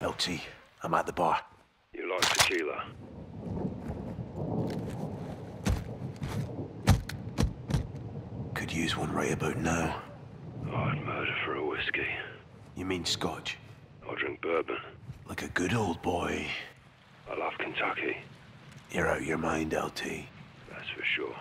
LT, I'm at the bar. You like tequila? Could use one right about now. I'd murder for a whiskey. You mean scotch? I drink bourbon. Like a good old boy. I love Kentucky. You're out your mind, LT. That's for sure.